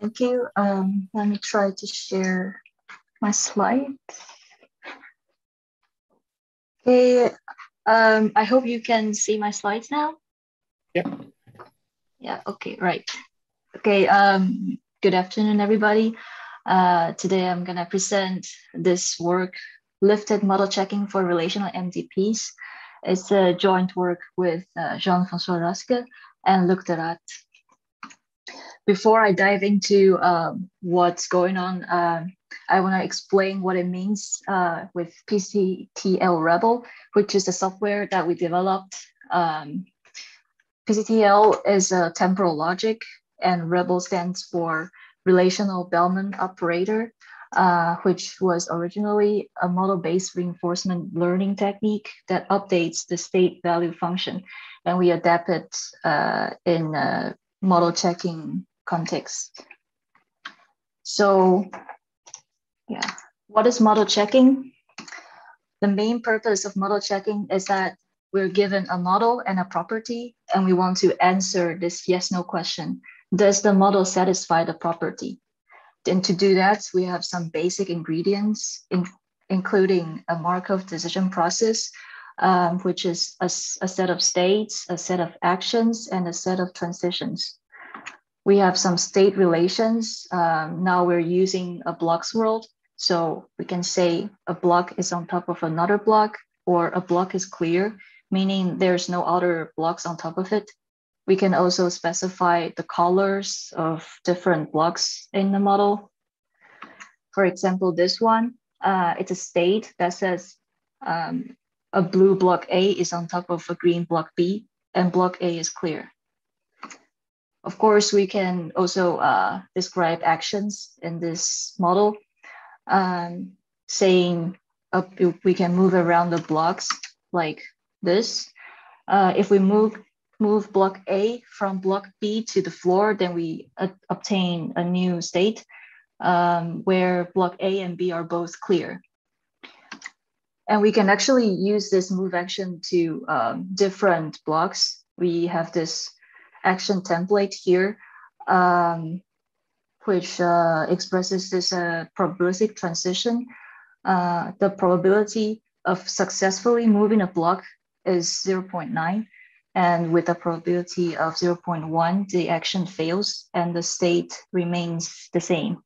Thank you. Um, let me try to share my slides. Okay, um, I hope you can see my slides now. Yeah. Yeah, okay, right. Okay, um, good afternoon, everybody. Uh, today I'm gonna present this work, Lifted Model Checking for Relational MDPs. It's a joint work with uh, Jean-François Raskin and Luc De Raedt before I dive into um, what's going on, uh, I want to explain what it means uh, with PCTL Rebel, which is the software that we developed. Um, PCTL is a temporal logic, and Rebel stands for Relational Bellman Operator, uh, which was originally a model-based reinforcement learning technique that updates the state value function. And we adapt it uh, in model checking context. So yeah, what is model checking? The main purpose of model checking is that we're given a model and a property, and we want to answer this yes no question. Does the model satisfy the property? Then to do that, we have some basic ingredients, in, including a Markov decision process, um, which is a, a set of states, a set of actions, and a set of transitions we have some state relations. Um, now we're using a blocks world. So we can say a block is on top of another block or a block is clear, meaning there's no other blocks on top of it. We can also specify the colors of different blocks in the model. For example, this one, uh, it's a state that says um, a blue block A is on top of a green block B and block A is clear. Of course, we can also uh, describe actions in this model, um, saying uh, we can move around the blocks like this. Uh, if we move move block A from block B to the floor, then we uh, obtain a new state um, where block A and B are both clear. And we can actually use this move action to um, different blocks. We have this action template here, um, which uh, expresses this uh, probabilistic transition. Uh, the probability of successfully moving a block is 0.9. And with a probability of 0.1, the action fails and the state remains the same.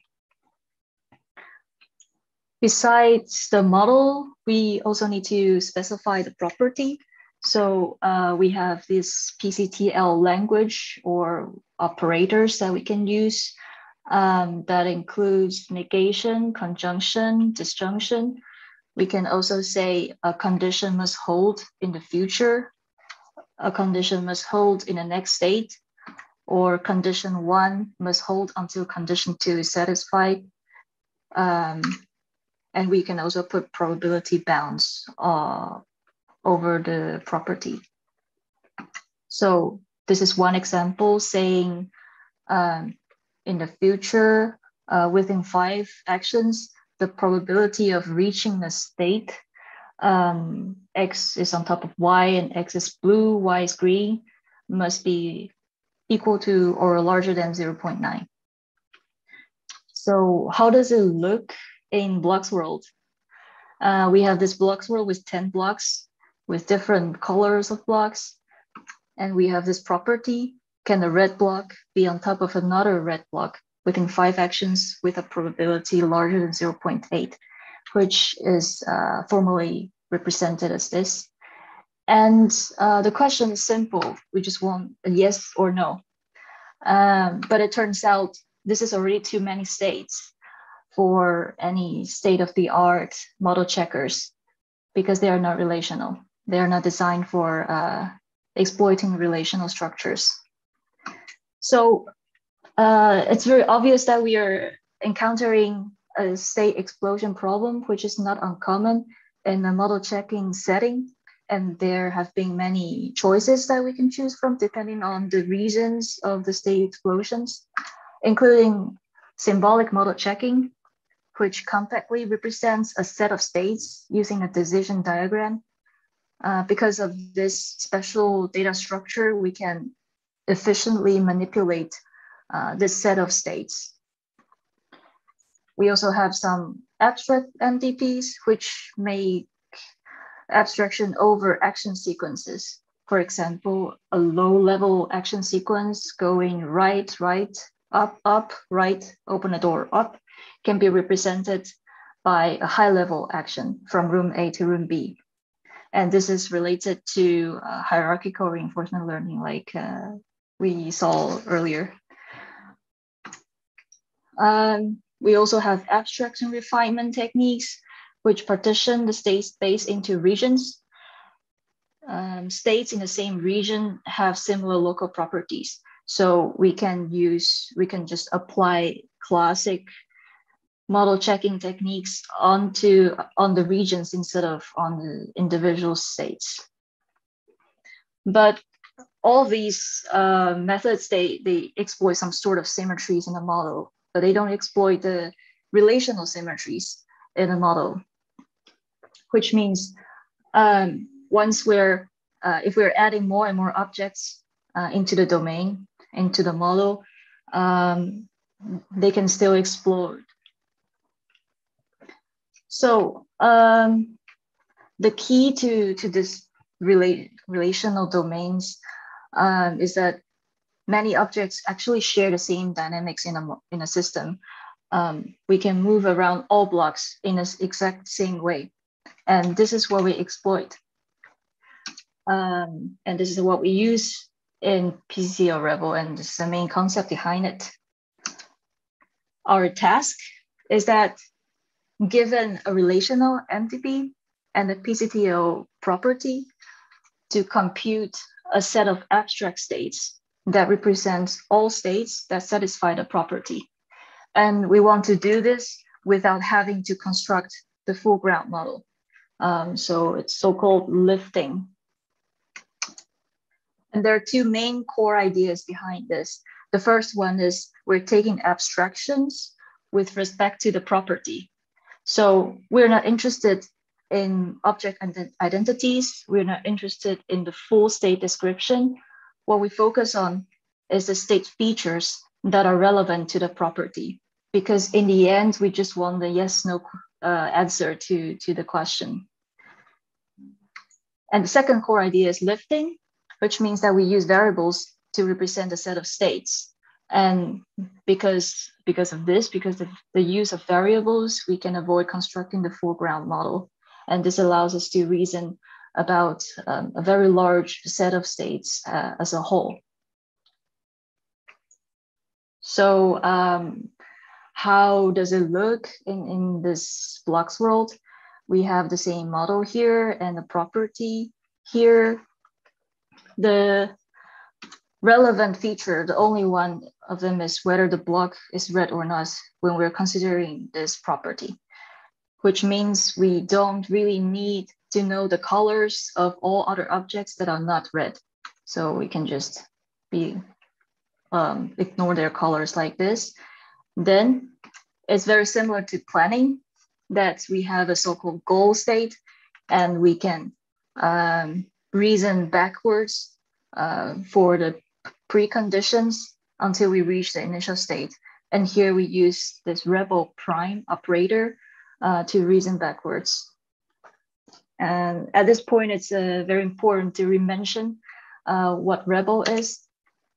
Besides the model, we also need to specify the property so uh, we have this PCTL language or operators that we can use um, that includes negation, conjunction, disjunction. We can also say a condition must hold in the future, a condition must hold in the next state, or condition one must hold until condition two is satisfied. Um, and we can also put probability bounds uh, over the property. So this is one example saying um, in the future, uh, within five actions, the probability of reaching a state, um, X is on top of Y and X is blue, Y is green, must be equal to or larger than 0.9. So how does it look in blocks world? Uh, we have this blocks world with 10 blocks with different colors of blocks. And we have this property, can the red block be on top of another red block within five actions with a probability larger than 0.8, which is uh, formally represented as this. And uh, the question is simple. We just want a yes or no. Um, but it turns out this is already too many states for any state of the art model checkers because they are not relational. They're not designed for uh, exploiting relational structures. So uh, it's very obvious that we are encountering a state explosion problem, which is not uncommon in a model checking setting. And there have been many choices that we can choose from depending on the reasons of the state explosions, including symbolic model checking, which compactly represents a set of states using a decision diagram uh, because of this special data structure, we can efficiently manipulate uh, this set of states We also have some abstract MDPs, which make abstraction over action sequences. For example, a low level action sequence going right, right, up, up, right, open a door, up, can be represented by a high level action from room A to room B. And this is related to uh, hierarchical reinforcement learning like uh, we saw earlier. Um, we also have abstraction refinement techniques, which partition the state space into regions. Um, states in the same region have similar local properties. So we can use, we can just apply classic model checking techniques onto on the regions instead of on the individual states. But all these uh, methods, they, they exploit some sort of symmetries in the model, but they don't exploit the relational symmetries in the model, which means um, once we're, uh, if we're adding more and more objects uh, into the domain, into the model, um, they can still explode so um, the key to, to this relate, relational domains um, is that many objects actually share the same dynamics in a, in a system. Um, we can move around all blocks in the exact same way. And this is what we exploit. Um, and this is what we use in PCTL Rebel, and this is the main concept behind it. Our task is that given a relational entity and a PCTL property to compute a set of abstract states that represents all states that satisfy the property. And we want to do this without having to construct the full ground model. Um, so it's so-called lifting. And there are two main core ideas behind this. The first one is we're taking abstractions with respect to the property. So we're not interested in object identities. We're not interested in the full state description. What we focus on is the state features that are relevant to the property. Because in the end, we just want the yes, no uh, answer to, to the question. And the second core idea is lifting, which means that we use variables to represent a set of states. And because, because of this, because of the use of variables, we can avoid constructing the full ground model. And this allows us to reason about um, a very large set of states uh, as a whole. So um, how does it look in, in this blocks world? We have the same model here and the property here. The relevant feature, the only one of them is whether the block is red or not when we're considering this property, which means we don't really need to know the colors of all other objects that are not red. So we can just be um, ignore their colors like this. Then it's very similar to planning that we have a so-called goal state and we can um, reason backwards uh, for the preconditions until we reach the initial state. And here we use this rebel prime operator uh, to reason backwards. And at this point, it's uh, very important to re-mention uh, what rebel is.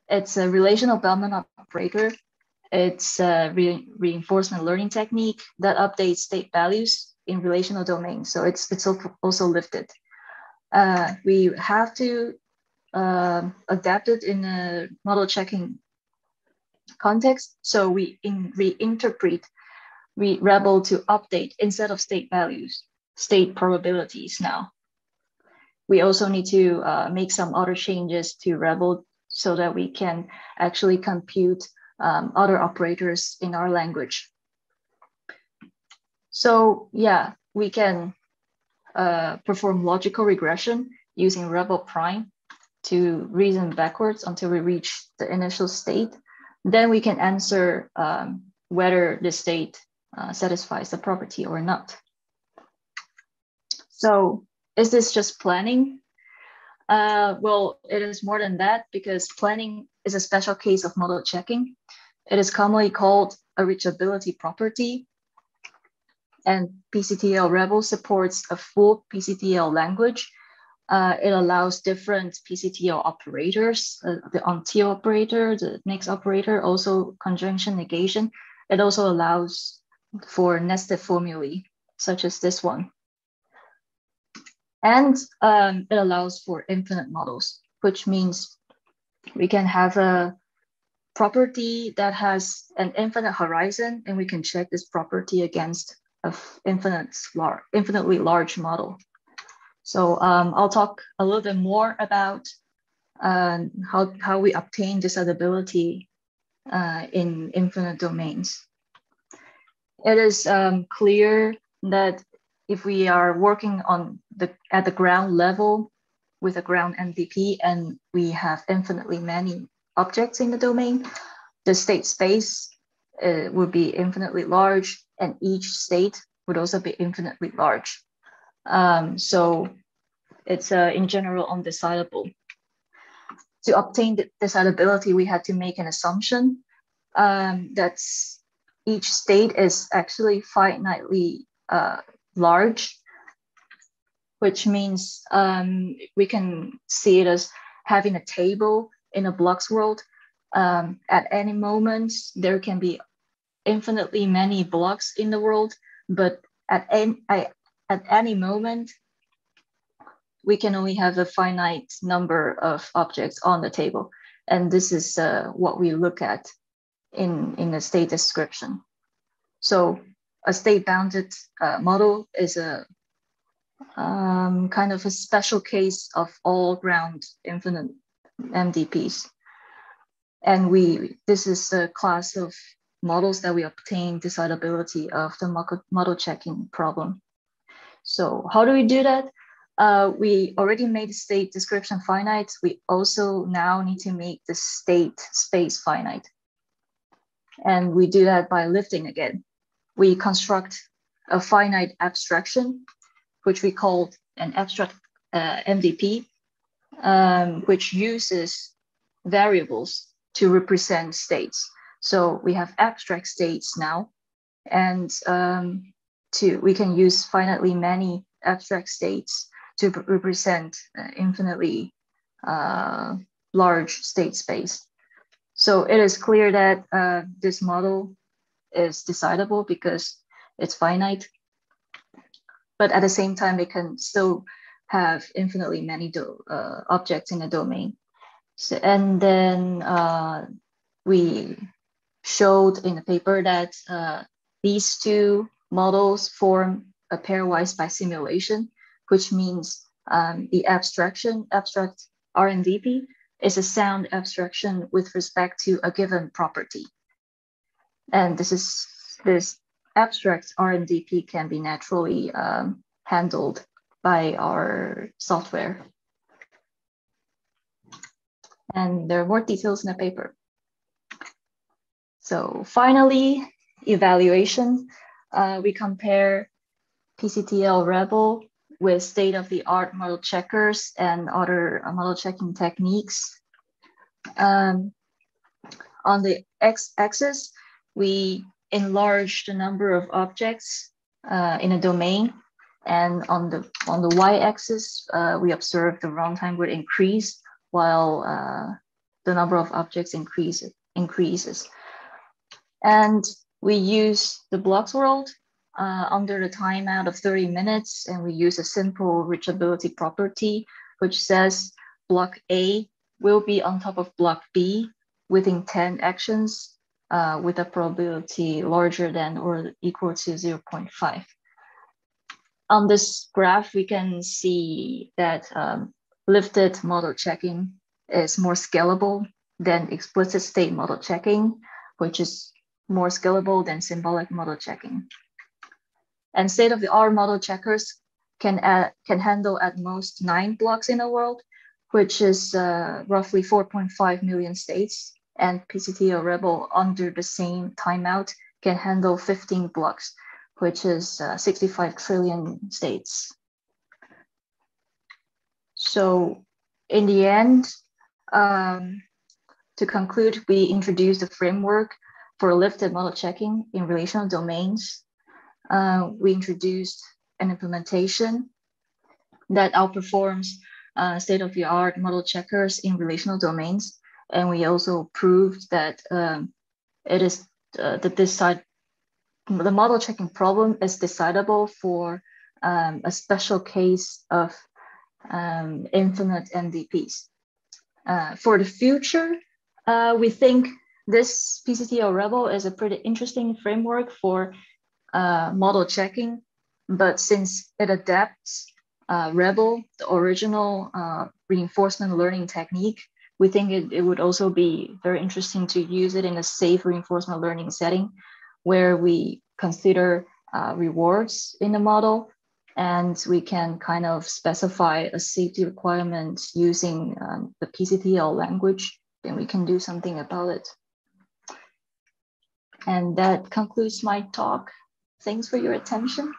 It's a relational Bellman operator. It's a re reinforcement learning technique that updates state values in relational domains. So it's, it's also lifted. Uh, we have to uh, adapted in a model checking context. So we in, reinterpret we rebel to update instead of state values, state probabilities now. We also need to uh, make some other changes to rebel so that we can actually compute um, other operators in our language. So yeah, we can uh, perform logical regression using rebel prime to reason backwards until we reach the initial state. Then we can answer um, whether the state uh, satisfies the property or not. So is this just planning? Uh, well, it is more than that because planning is a special case of model checking. It is commonly called a reachability property, And PCTL Rebel supports a full PCTL language. Uh, it allows different PCTL operators, uh, the until operator, the next operator, also conjunction negation. It also allows for nested formulae, such as this one. And um, it allows for infinite models, which means we can have a property that has an infinite horizon, and we can check this property against an infinite lar infinitely large model. So um, I'll talk a little bit more about uh, how, how we obtain decidability uh, in infinite domains. It is um, clear that if we are working on the at the ground level with a ground MDP and we have infinitely many objects in the domain, the state space uh, would be infinitely large and each state would also be infinitely large. Um, so it's uh, in general undecidable. To obtain the decidability, we had to make an assumption um, that each state is actually finitely uh, large, which means um, we can see it as having a table in a blocks world. Um, at any moment, there can be infinitely many blocks in the world, but at any, any moment, we can only have a finite number of objects on the table. And this is uh, what we look at in, in the state description. So a state bounded uh, model is a um, kind of a special case of all ground infinite MDPs. And we this is a class of models that we obtain decidability of the model checking problem. So how do we do that? Uh, we already made state description finite. We also now need to make the state space finite. And we do that by lifting again we construct a finite abstraction, which we call an abstract uh, MDP, um, which uses variables to represent states. So we have abstract states now, and um, to we can use finitely many abstract states to represent uh, infinitely uh, large state space. So it is clear that uh, this model is decidable because it's finite. But at the same time, it can still have infinitely many uh, objects in a domain. So, and then uh, we showed in the paper that uh, these two models form a pairwise bisimulation, which means um, the abstraction, abstract RMDP, is a sound abstraction with respect to a given property. And this is this abstract RMDP can be naturally um, handled by our software. And there are more details in the paper. So finally, evaluation. Uh, we compare PCTL Rebel with state-of-the-art model checkers and other uh, model checking techniques. Um, on the x-axis, we enlarge the number of objects uh, in a domain. And on the on the y-axis, uh, we observe the runtime would increase while uh, the number of objects increase, increases. And we use the blocks world uh, under the timeout of 30 minutes, and we use a simple reachability property, which says block A will be on top of block B within 10 actions uh, with a probability larger than or equal to 0.5. On this graph, we can see that um, lifted model checking is more scalable than explicit state model checking, which is more scalable than symbolic model checking. And state-of-the-art model checkers can, add, can handle at most nine blocks in the world, which is uh, roughly 4.5 million states and PCTL Rebel under the same timeout can handle 15 blocks, which is uh, 65 trillion states. So in the end, um, to conclude, we introduced a framework for lifted model checking in relational domains. uh, we introduced an implementation that outperforms uh, state-of-the-art model checkers in relational domains. And we also proved that um, it is uh, that this side, the model checking problem is decidable for um, a special case of um, infinite MDPs. Uh, for the future, uh, we think this PCTL Rebel is a pretty interesting framework for uh, model checking, but since it adapts uh, Rebel, the original uh, reinforcement learning technique, we think it, it would also be very interesting to use it in a safe reinforcement learning setting where we consider uh, rewards in the model and we can kind of specify a safety requirement using um, the PCTL language, then we can do something about it. And that concludes my talk. Thanks for your attention.